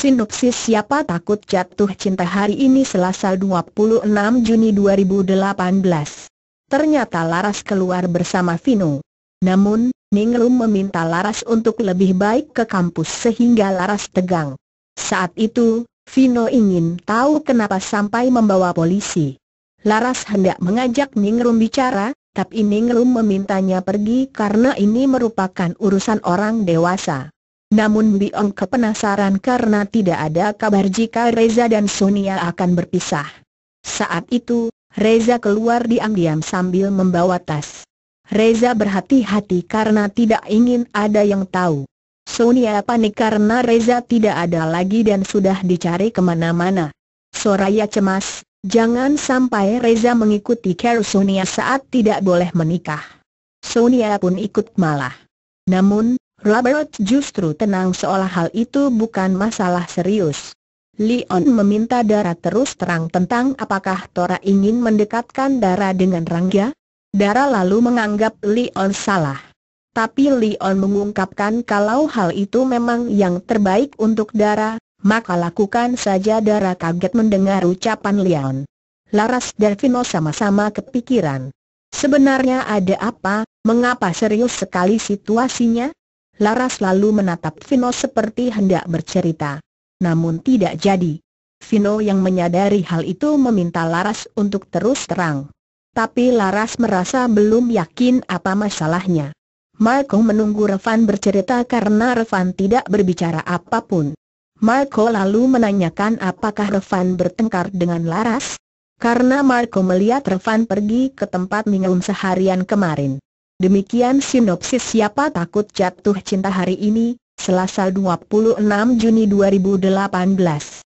Sinopsis siapa takut jatuh cinta hari ini Selasa 26 Juni 2018. Ternyata Laras keluar bersama Vino. Namun, Ningrum meminta Laras untuk lebih baik ke kampus sehingga Laras tegang. Saat itu, Vino ingin tahu kenapa sampai membawa polisi. Laras hendak mengajak Ningrum bicara, tapi Ningrum memintanya pergi karena ini merupakan urusan orang dewasa. Namun Biong kepenasaran karena tidak ada kabar jika Reza dan Sonia akan berpisah. Saat itu, Reza keluar diam-diam sambil membawa tas. Reza berhati-hati karena tidak ingin ada yang tahu. Sonia panik karena Reza tidak ada lagi dan sudah dicari ke mana-mana. Soraya cemas, jangan sampai Reza mengikuti care Sonia saat tidak boleh menikah. Sonia pun ikut malah. Namun, Robert justru tenang seolah hal itu bukan masalah serius. Leon meminta Dara terus terang tentang apakah Tora ingin mendekatkan Dara dengan Rangga? Dara lalu menganggap Leon salah. Tapi Leon mengungkapkan kalau hal itu memang yang terbaik untuk Dara, maka lakukan saja Dara kaget mendengar ucapan Leon. Laras dan Vino sama-sama kepikiran. Sebenarnya ada apa, mengapa serius sekali situasinya? Laras lalu menatap Vino seperti hendak bercerita. Namun tidak jadi. Vino yang menyadari hal itu meminta Laras untuk terus terang. Tapi Laras merasa belum yakin apa masalahnya. Marco menunggu Revan bercerita karena Revan tidak berbicara apa pun. Marco lalu menanyakan apakah Revan bertengkar dengan Laras? Karena Marco melihat Revan pergi ke tempat minum seharian kemarin. Demikian sinopsis siapa takut jatuh cinta hari ini, Selasa 26 Juni 2018.